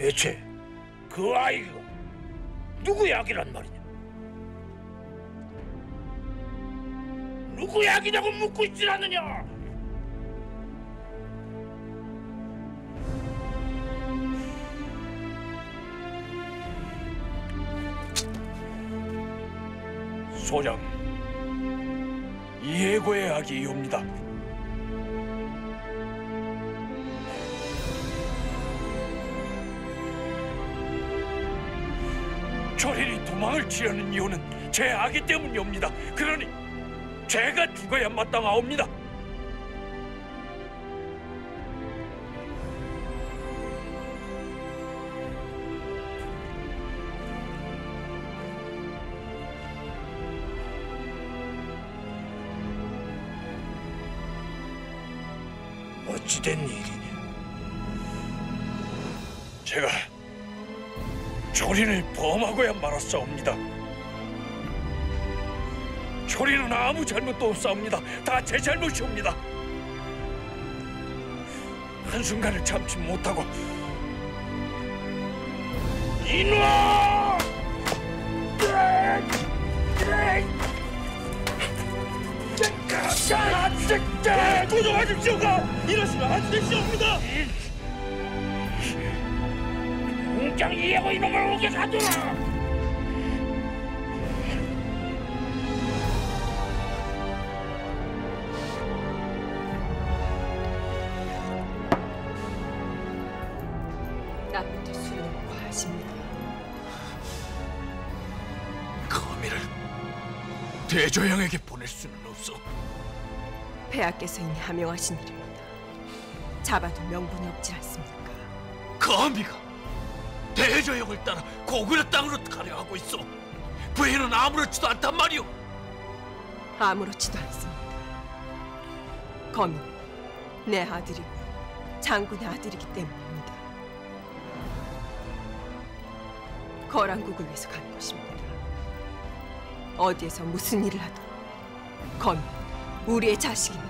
대체 그 아이가 누구 약이란 말이냐? 누구 약이냐고 묻고 있질 않느냐? 소장, 예고의 약이 이옵니다. 조린이 도망을 치려는 이유는 제 아기 때문이옵니다. 그러니 제가 죽어야 마땅하옵니다. 어찌된 일 범하고야 말았사옵니다. 조린은 아무 잘못도 없사옵니다. 다 제 잘못이옵니다. 한순간을 참지 못하고 이놈! 도정하십시오가 이러시면 안 되시옵니다. 공장 이해고 이놈을 오게 가두라. 낮부터 술은 과하십니다. 거미를 대조영에게 보낼 수는 없어. 폐하께서 이미 하명하신 일입니다. 잡아도 명분이 없지 않습니까? 거미가 대조영을 따라 고구려 땅으로 가려 하고 있어. 부인은 아무렇지도 않단 말이오. 아무렇지도 않습니다. 거민은 내 아들이고 장군의 아들이기 때문입니다. 거란국을 위해서 가는 것입니다. 어디에서 무슨 일을 하든 거민은 우리의 자식입니다.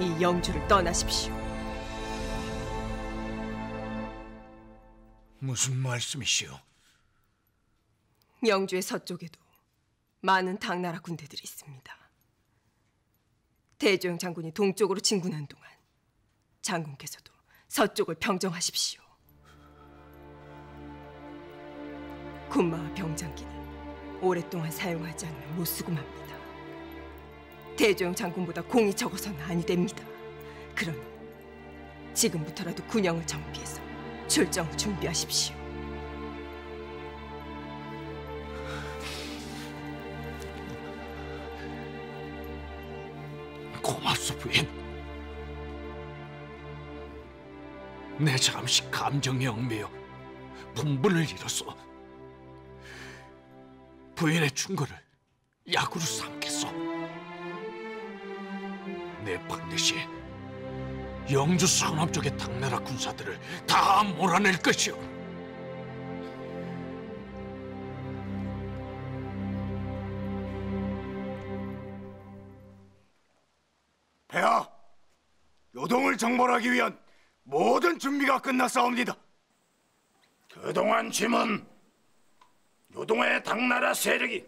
이 영주를 떠나십시오. 무슨 말씀이시오? 영주의 서쪽에도 많은 당나라 군대들이 있습니다. 대조영 장군이 동쪽으로 진군한 동안 장군께서도 서쪽을 평정하십시오. 군마와 병장기는 오랫동안 사용하지 않으면 못 쓰고 맙니다. 대조영 장군보다 공이 적어서는 아니 됩니다. 그러니 지금부터라도 군영을 정비해서 출정을 준비하십시오. 고맙소 부인. 내 잠시 감정에 얽매여 분분을 잃었어. 부인의 충고를 약으로 삼겠소. 내 반드시 영주 서남 쪽의 당나라 군사들을 다 몰아낼 것이오. 폐하, 요동을 정벌하기 위한 모든 준비가 끝났사옵니다. 그동안 짐은 요동의 당나라 세력이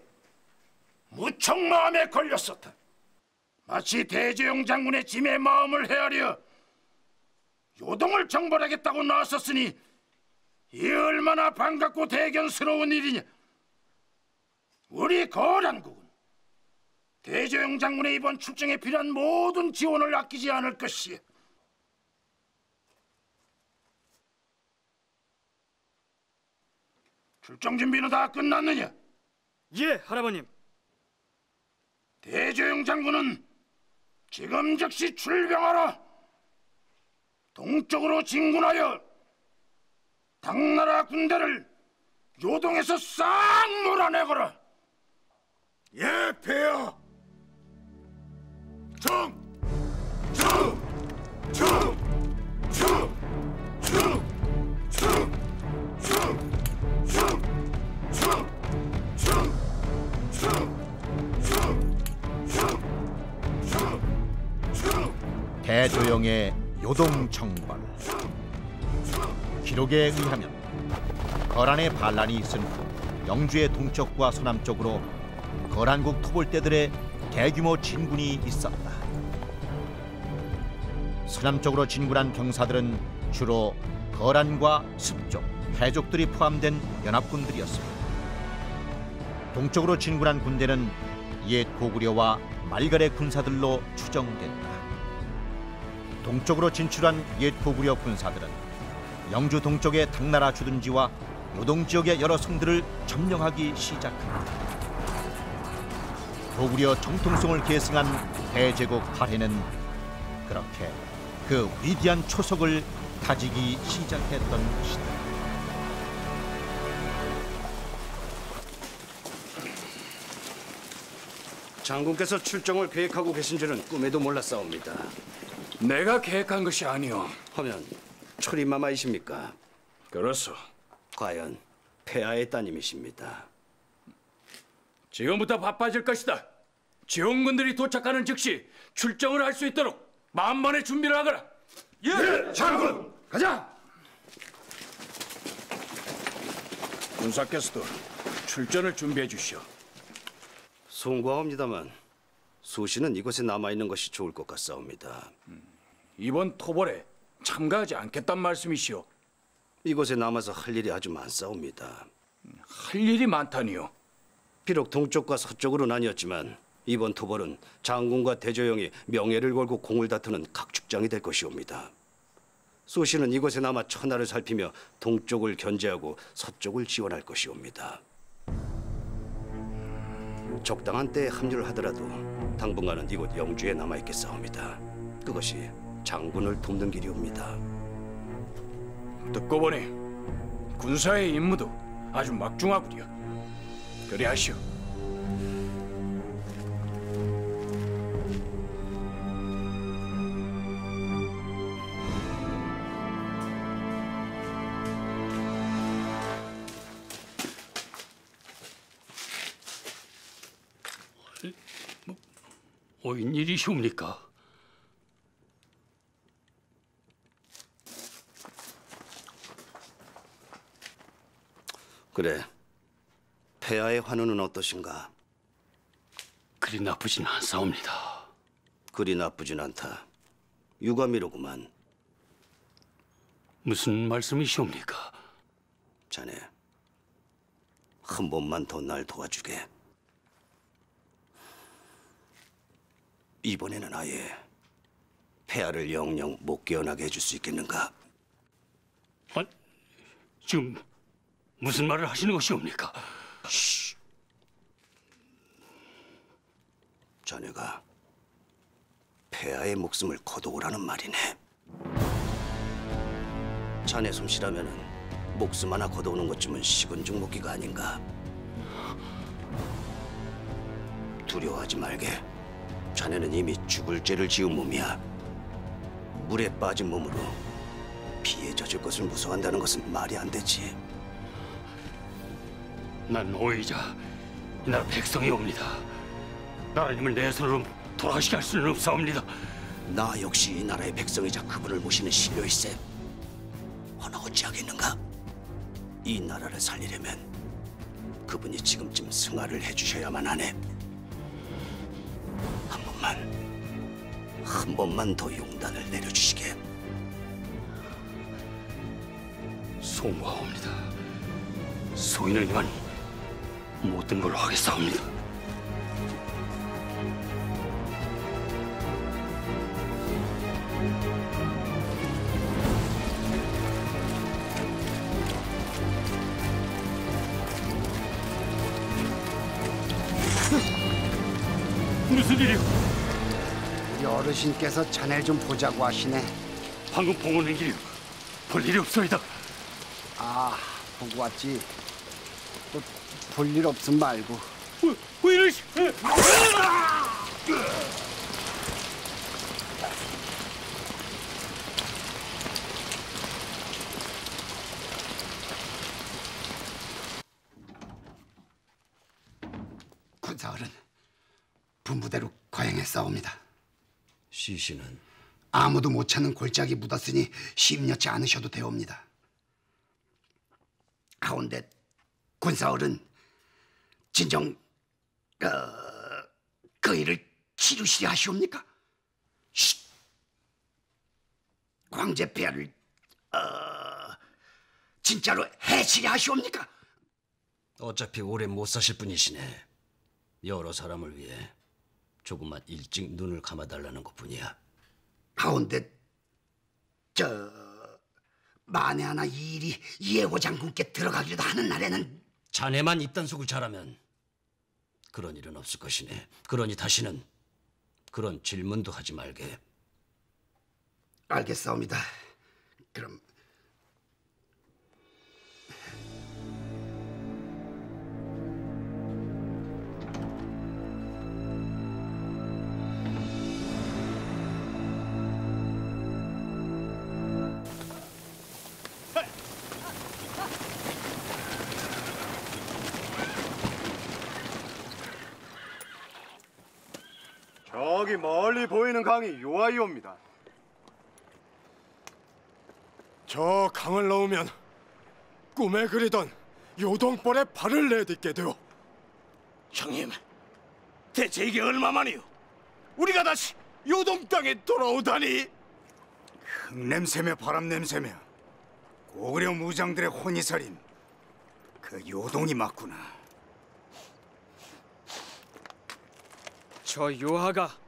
무척 마음에 걸렸었다. 마치 대재영 장군의 짐의 마음을 헤아려 요동을 정벌하겠다고 나섰으니 이 얼마나 반갑고 대견스러운 일이냐. 우리 거란국은 대재영 장군의 이번 출정에 필요한 모든 지원을 아끼지 않을 것이야. 출정 준비는 다 끝났느냐? 예, 할아버님. 대조영 장군은 지금 즉시 출병하라. 동쪽으로 진군하여 당나라 군대를 요동에서 싹 몰아내거라. 예, 폐하. 정, 정, 대조영의 요동청벌 기록에 의하면 거란의 반란이 있은 후 영주의 동쪽과 서남쪽으로 거란국 토벌대들의 대규모 진군이 있었다. 서남쪽으로 진군한 병사들은 주로 거란과 습족, 해족들이 포함된 연합군들이었습니다. 동쪽으로 진군한 군대는 옛 고구려와 말갈의 군사들로 추정된다. 동쪽으로 진출한 옛 고구려 군사들은 영주 동쪽의 당나라 주둔지와 요동 지역의 여러 성들을 점령하기 시작합니다. 고구려 정통성을 계승한 대제국 발해는 그렇게 그 위대한 초석을 다지기 시작했던 것이다. 장군께서 출정을 계획하고 계신지는 꿈에도 몰랐사옵니다. 내가 계획한 것이 아니오. 하면 초리마마이십니까? 그렇소. 과연 폐하의 따님이십니다. 지금부터 바빠질 것이다. 지원군들이 도착하는 즉시 출정을 할 수 있도록 만반의 준비를 하거라. 예, 장군. 가자. 군사께서도 출전을 준비해 주시오. 송구하옵니다만 수시는 이곳에 남아 있는 것이 좋을 것 같사옵니다. 이번 토벌에 참가하지 않겠단 말씀이시오. 이곳에 남아서 할 일이 아주 많사옵니다. 할 일이 많다니요. 비록 동쪽과 서쪽으로 나뉘었지만 이번 토벌은 장군과 대조영이 명예를 걸고 공을 다투는 각축장이 될 것이옵니다. 소시는 이곳에 남아 천하를 살피며 동쪽을 견제하고 서쪽을 지원할 것이옵니다. 적당한 때에 합류를 하더라도 당분간은 이곳 영주에 남아 있겠사옵니다. 그것이 장군을 돕는 길이옵니다. 듣고 보니 군사의 임무도 아주 막중하구려. 그리 하시오. 웬일이시옵니까? 그래, 폐하의 환우는 어떠신가? 그리 나쁘진 않사옵니다. 그리 나쁘진 않다. 유감이로구만. 무슨 말씀이시옵니까? 자네, 한 번만 더 날 도와주게. 이번에는 아예 폐하를 영영 못 깨어나게 해줄 수 있겠는가? 아, 지금 무슨 말을 하시는 것이옵니까? 자네가 폐하의 목숨을 거둬오라는 말이네. 자네 솜씨라면은 목숨 하나 거둬오는 것쯤은 식은 죽 먹기가 아닌가. 두려워하지 말게. 자네는 이미 죽을 죄를 지은 몸이야. 물에 빠진 몸으로 피에 젖을 것을 무서워한다는 것은 말이 안 되지. 난 오이자 이 나라 백성이 옵니다. 나라님을 내 손으로 돌아가시게 할 수는 없사옵니다. 나 역시 이 나라의 백성이자 그분을 모시는 신료일세. 허나 어찌하겠는가? 이 나라를 살리려면 그분이 지금쯤 승하를 해주셔야만 하네. 한 번만, 한 번만 더 용단을 내려주시게. 송구하옵니다. 소인을 위한 모든 걸로 하겠사옵니다. 무슨 일이오? 우리 어르신께서 자네를 좀 보자고 하시네. 방금 봉헌한 길이 볼 일이 없소이다. 아, 보고 왔지. 또볼일 없음 말고. 왜, 왜 이러시? 군사들은 분부대로 거행했사옵니다. 시신은 아무도 못 찾는 골짜기 묻었으니 심려치 않으셔도 되옵니다. 하온데 군사어른 진정 어, 그 일을 치르시려 하시옵니까? 쉿! 광제 폐하를 어, 진짜로 해치려 하시옵니까? 어차피 오래 못 사실 분이시네. 여러 사람을 위해 조금만 일찍 눈을 감아달라는 것뿐이야. 가운데 저 만에 하나 이 일이 예고 장군께 들어가기라도 하는 날에는 자네만 입단속을 잘하면 그런 일은 없을 것이네. 그러니 다시는 그런 질문도 하지 말게. 알겠사옵니다. 그럼 저기 멀리 보이는 강이 요아이옵니다. 저 강을 넘으면 꿈에 그리던 요동벌에 발을 내딛게 되오. 형님, 대체 이게 얼마만이요? 우리가 다시 요동 땅에 돌아오다니. 흙냄새며 바람냄새며 고구려 무장들의 혼이 서린 그 요동이 맞구나. 저 요하가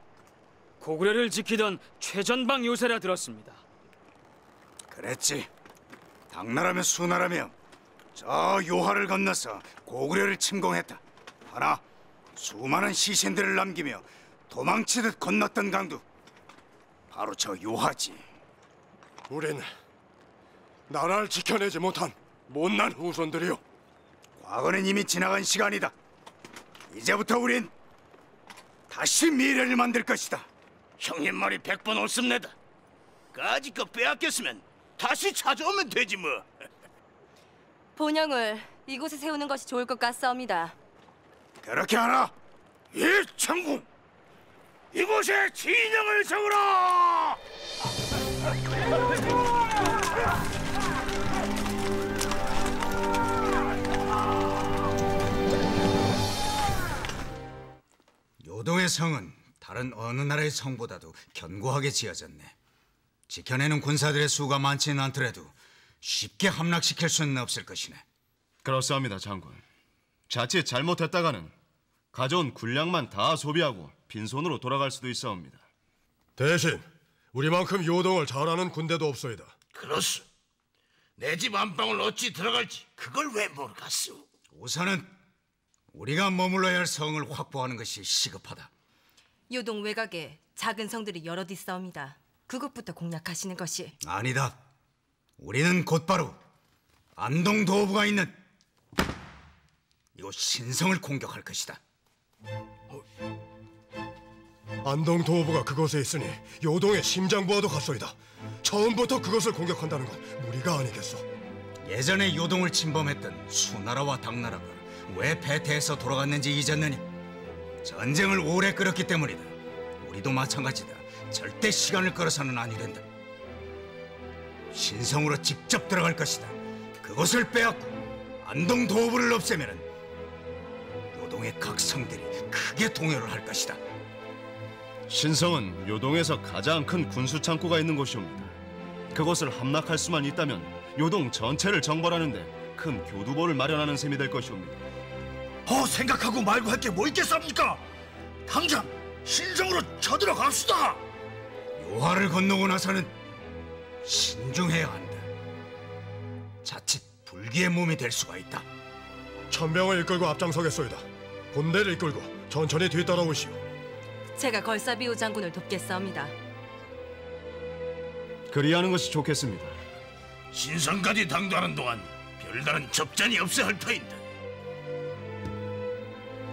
고구려를 지키던 최전방 요새라 들었습니다. 그랬지. 당나라며 수나라며 저 요하를 건너서 고구려를 침공했다. 하나 수많은 시신들을 남기며 도망치듯 건넜던 강도 바로 저 요하지. 우린 나라를 지켜내지 못한 못난 후손들이요. 과거는 이미 지나간 시간이다. 이제부터 우린 다시 미래를 만들 것이다. 형님 말이 백 번 옳습니다. 까짓거 빼앗겼으면 다시 찾아오면 되지 뭐. 본영을 이곳에 세우는 것이 좋을 것 같사옵니다. 그렇게 하라. 예, 장군. 이곳에 진영을 세우라. 요동의 성은 다른 어느 나라의 성보다도 견고하게 지어졌네. 지켜내는 군사들의 수가 많지는 않더라도 쉽게 함락시킬 수는 없을 것이네. 그렇사옵니다, 장군. 자칫 잘못했다가는 가져온 군량만 다 소비하고 빈손으로 돌아갈 수도 있사옵니다. 대신 우리만큼 요동을 잘하는 군대도 없소이다. 그렇소. 내 집 안방을 어찌 들어갈지 그걸 왜 모르겠소? 우선은 우리가 머물러야 할 성을 확보하는 것이 시급하다. 요동 외곽에 작은 성들이 여럿 있사옵니다. 그것부터 공략하시는 것이 아니다. 우리는 곧바로 안동 도부가 있는 이곳 신성을 공격할 것이다. 안동 도부가 그곳에 있으니 요동의 심장부와도 같소이다. 처음부터 그것을 공격한다는 건 무리가 아니겠소. 예전에 요동을 침범했던 수나라와 당나라가 왜 패퇴해서 돌아갔는지 잊었느냐? 전쟁을 오래 끌었기 때문이다. 우리도 마찬가지다. 절대 시간을 끌어서는 아니란다. 신성으로 직접 들어갈 것이다. 그것을 빼앗고 안동 도부를 없애면은 요동의 각 성들이 크게 동요를 할 것이다. 신성은 요동에서 가장 큰 군수 창고가 있는 곳이옵니다. 그곳을 함락할 수만 있다면 요동 전체를 정벌하는데 큰 교두보를 마련하는 셈이 될 것이옵니다. 어 생각하고 말고 할 게 뭐 있겠습니까? 당장 신성으로 쳐들어 갑시다. 요하를 건너고 나서는 신중해야 한다. 자칫 불기의 몸이 될 수가 있다. 천병을 이끌고 앞장서겠소이다. 본대를 이끌고 천천히 뒤따라오시오. 제가 걸사비우 장군을 돕겠사옵니다. 그리하는 것이 좋겠습니다. 신성까지 당도하는 동안 별다른 접전이 없어야 할 터인데.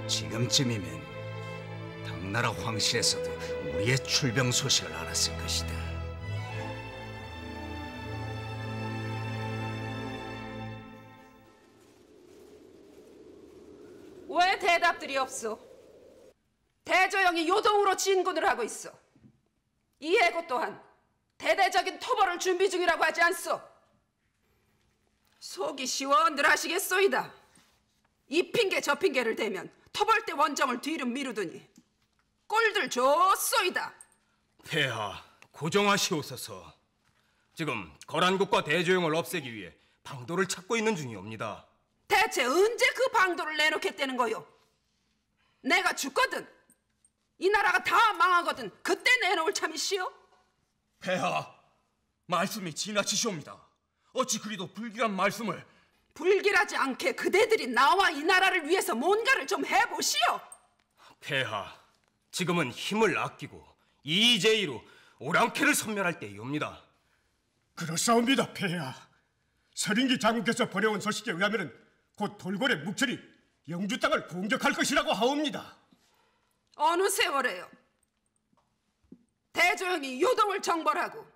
지금쯤이면 당나라 황실에서도 우리의 출병 소식을 알았을 것이다. 왜 대답들이 없소? 대조영이 요동으로 진군을 하고 있어. 이해고 또한 대대적인 토벌을 준비 중이라고 하지 않소? 속이 시원들 하시겠소이다. 이 핑계 저 핑계를 대면 때 원정을 뒤로 미루더니 꼴들 좋소이다. 폐하, 고정하시옵소서. 지금 거란국과 대조영을 없애기 위해 방도를 찾고 있는 중이옵니다. 대체 언제 그 방도를 내놓겠다는 거요? 내가 죽거든. 이 나라가 다 망하거든. 그때 내놓을 참이시오? 폐하, 말씀이 지나치시옵니다. 어찌 그리도 불길한 말씀을 불길하지 않게 그대들이 나와 이 나라를 위해서 뭔가를 좀 해보시오. 폐하, 지금은 힘을 아끼고 이의제의로 오랑캐를 섬멸할 때이옵니다. 그렇사옵니다, 폐하. 서린기 장군께서 보내온 소식에 의하면 곧 돌고래 묵철이 영주 땅을 공격할 것이라고 하옵니다. 어느 세월에요? 대조영이 요동을 정벌하고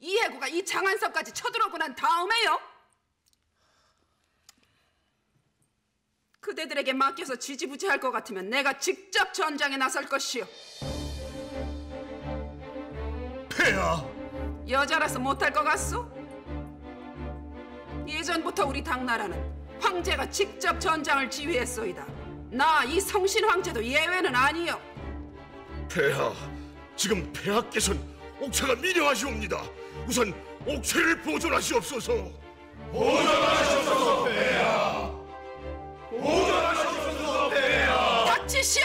이해구가 이 장안섬까지 쳐들어오고 난 다음에요? 그대들에게 맡겨서 지지부지할 것 같으면 내가 직접 전장에 나설 것이요. 폐하! 여자라서 못할 것 같소? 예전부터 우리 당나라는 황제가 직접 전장을 지휘했소이다. 나 이 성신 황제도 예외는 아니요. 폐하, 지금 폐하께서는 옥체가 미려하시옵니다. 우선 옥체를 보존하시옵소서. 보존하시옵소서, 폐하. 보존하시옵소서, 폐하. 닥치시오!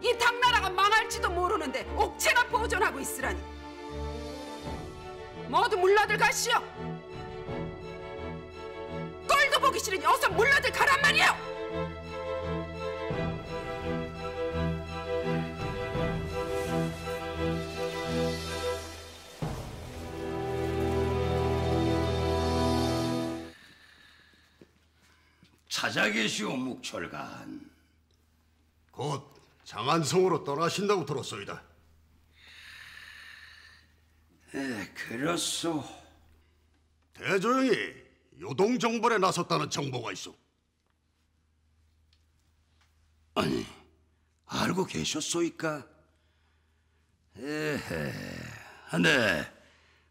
이 당나라가 망할지도 모르는데 옥체나 보존하고 있으라니. 모두 물러들 가시오. 꼴도 보기 싫으니 어서 물러들 가란 말이오. 찾아 계시오 묵철간. 곧 장안성으로 떠나신다고 들었소이다. 에, 그렇소. 대조영이 요동 정벌에 나섰다는 정보가 있어. 아니, 알고 계셨소이까? 에헤, 네,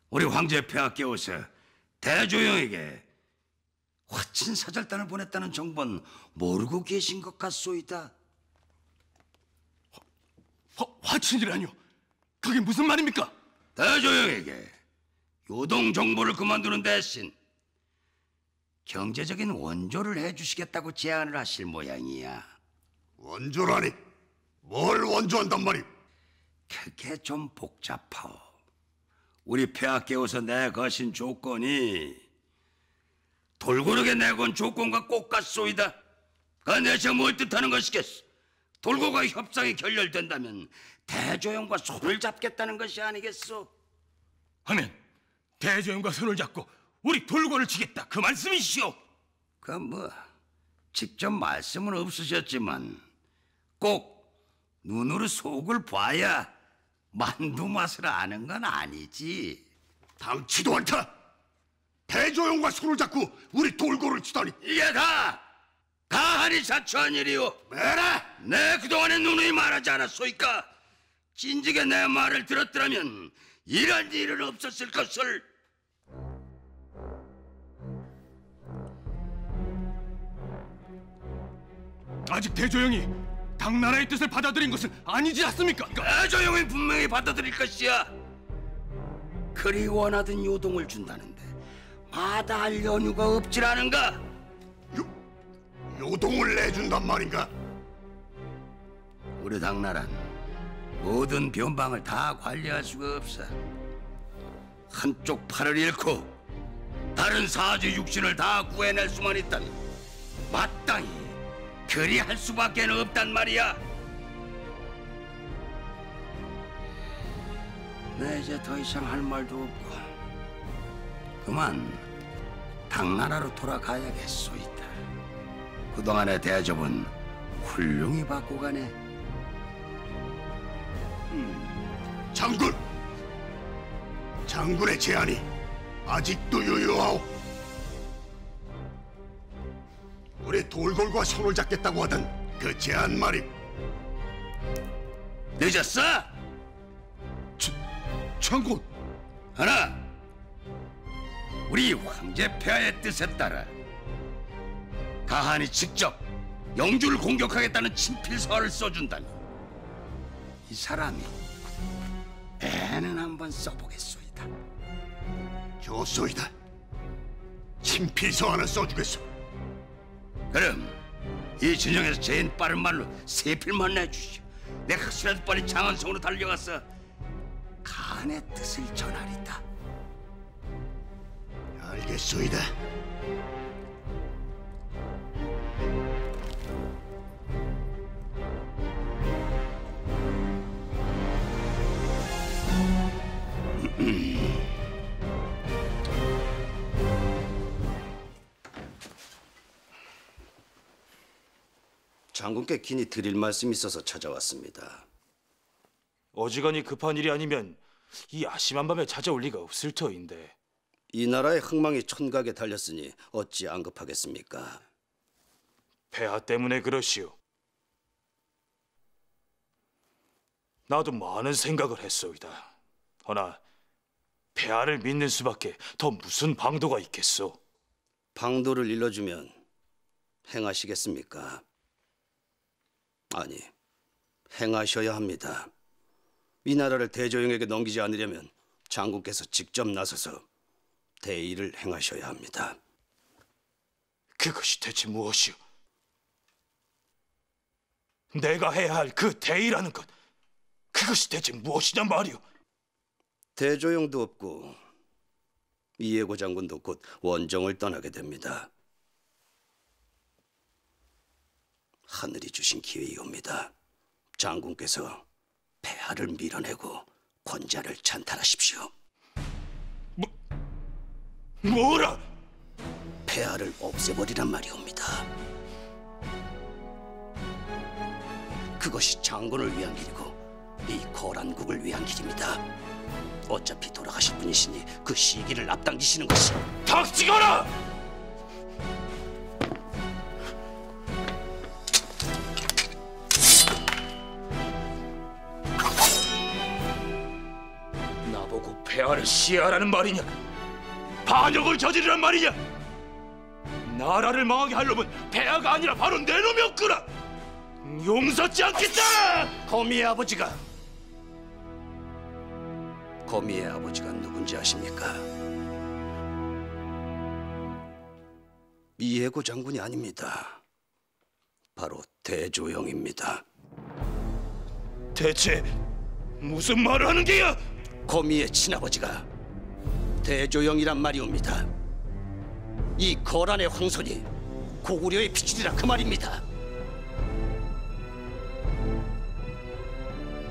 우리 황제 폐하께서 대조영에게 화친 사절단을 보냈다는 정보는 모르고 계신 것 같소이다. 화, 화친이라뇨? 그게 무슨 말입니까? 대조영에게 요동 정보를 그만두는 대신 경제적인 원조를 해주시겠다고 제안을 하실 모양이야. 원조라니? 뭘 원조한단 말이? 그게 좀 복잡하오. 우리 폐하께서 내 거신 조건이 돌고르게 내건 조건과 꼭 같소이다. 그 대체 뭘 뜻하는 것이겠어? 돌고가 협상이 결렬된다면 대조영과 손을 잡겠다는 것이 아니겠소? 하면 대조영과 손을 잡고 우리 돌고를 치겠다 그 말씀이시오? 그 뭐 직접 말씀은 없으셨지만 꼭 눈으로 속을 봐야 만두 맛을 아는 건 아니지. 당치도 않다. 대조영과 손을 잡고 우리 돌고를 치다니. 이게 다 가한이 자초한 일이오. 뭐라? 내 그동안에 누누이 말하지 않았소이까? 진즉에 내 말을 들었더라면 이런 일은 없었을 것을. 아직 대조영이 당나라의 뜻을 받아들인 것은 아니지 않습니까? 대조영이 분명히 받아들일 것이야. 그리 원하던 요동을 준다는 데 마다할 연유가 없질 않은가? 요동을 내준단 말인가? 우리 당나라는 모든 변방을 다 관리할 수가 없어. 한쪽 팔을 잃고 다른 사주 육신을 다 구해낼 수만 있다면 마땅히 그리할 수밖에 없단 말이야. 내 이제 더 이상 할 말도 없고 그만 당나라로 돌아가야겠소이다. 그동안의 대접은 훌륭히 받고 가네. 음, 장군! 장군의 제안이 아직도 유효하오. 우리 돌골과 손을 잡겠다고 하던 그 제안 말이 늦었어? 장군, 하나, 우리 황제 폐하의 뜻에 따라 가한이 직접 영주를 공격하겠다는 친필서를 써준다니 이 사람이 애는 한번 써보겠소이다. 좋소이다. 친필서 하나 써주겠소. 그럼 이 진영에서 제일 빠른 말로 세 필만 내주시오. 내가 확실라도 빨리 장안성으로 달려가서 간의 뜻을 전하리다. 알겠소이다. 장군께 긴히 드릴 말씀이 있어서 찾아왔습니다. 어지간히 급한 일이 아니면 이 아심한 밤에 찾아올 리가 없을 터인데 이 나라의 흥망이 천각에 달렸으니 어찌 안 급하겠습니까? 폐하 때문에 그러시오. 나도 많은 생각을 했소이다. 허나 폐하를 믿는 수밖에 더 무슨 방도가 있겠소? 방도를 일러주면 행하시겠습니까? 아니, 행하셔야 합니다. 이 나라를 대조영에게 넘기지 않으려면 장군께서 직접 나서서 대의를 행하셔야 합니다. 그것이 대체 무엇이오? 내가 해야 할 그 대의라는 것 그것이 대체 무엇이냐 말이오? 대조영도 없고 이해고 장군도 곧 원정을 떠나게 됩니다. 하늘이 주신 기회이옵니다. 장군께서 폐하를 밀어내고 권자를 찬탈하십시오. 뭐라? 폐하를 없애버리란 말이옵니다. 그것이 장군을 위한 길이고 이 거란국을 위한 길입니다. 어차피 돌아가실 분이시니 그 시기를 앞당기시는 것이 닥치거라! 나보고 폐하를 시해하라는 말이냐? 반역을 저지르란 말이냐? 나라를 망하게 할 놈은 폐하가 아니라 바로 내 놈이었구나! 용서치 않겠다! 거미의 아버지가 거미의 아버지가 누군지 아십니까? 이해고 장군이 아닙니다. 바로 대조영입니다. 대체 무슨 말을 하는 게야? 거미의 친아버지가 대조영이란 말이옵니다. 이 거란의 황손이 고구려의 피줄이라 그 말입니다.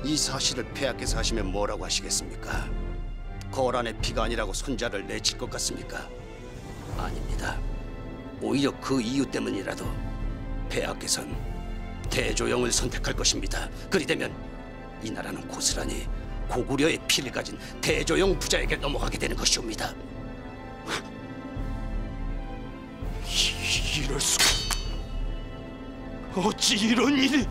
이 사실을 폐하께서 하시면 뭐라고 하시겠습니까? 거란의 피가 아니라고 손자를 내칠 것 같습니까? 아닙니다. 오히려 그 이유 때문이라도 폐하께선 대조영을 선택할 것입니다. 그리 되면 이 나라는 고스란히 고구려의 피를 가진 대조영 부자에게 넘어가게 되는 것이옵니다. 이- 이럴 수가 어찌 이런 일이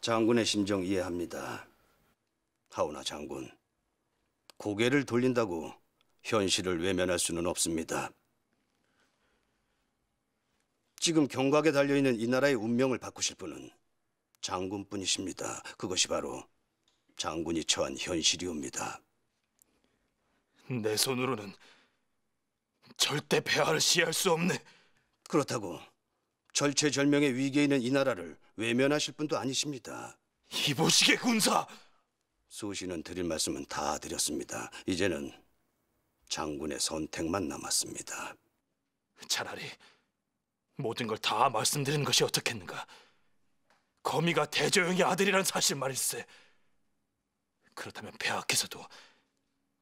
장군의 심정 이해합니다. 하오나 장군, 고개를 돌린다고 현실을 외면할 수는 없습니다. 지금 경각에 달려있는 이 나라의 운명을 바꾸실 분은 장군뿐이십니다. 그것이 바로 장군이 처한 현실이옵니다. 내 손으로는 절대 폐하를 시해할 수 없네. 그렇다고 절체절명의 위기에 있는 이 나라를 외면하실 분도 아니십니다. 이보시게 군사! 수시는 드릴 말씀은 다 드렸습니다. 이제는 장군의 선택만 남았습니다. 차라리 모든 걸 다 말씀드리는 것이 어떻겠는가? 거미가 대조영의 아들이란 사실 말일세. 그렇다면 폐하께서도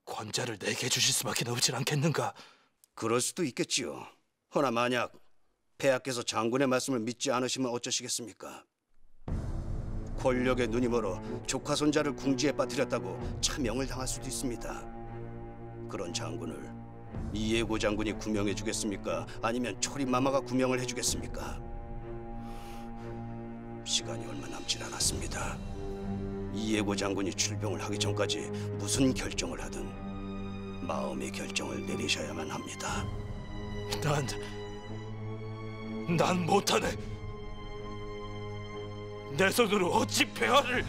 권자를 내게 주실 수밖에 없진 않겠는가? 그럴 수도 있겠지요. 허나 만약 폐하께서 장군의 말씀을 믿지 않으시면 어쩌시겠습니까? 권력에 눈이 멀어 조카 손자를 궁지에 빠뜨렸다고 차명을 당할 수도 있습니다. 그런 장군을 이예고 장군이 구명해 주겠습니까? 아니면 초리마마가 구명을 해 주겠습니까? 시간이 얼마 남질 않았습니다. 이예고 장군이 출병을 하기 전까지 무슨 결정을 하든 마음의 결정을 내리셔야만 합니다. 난, 난 못하네. 내 손으로 어찌 폐하를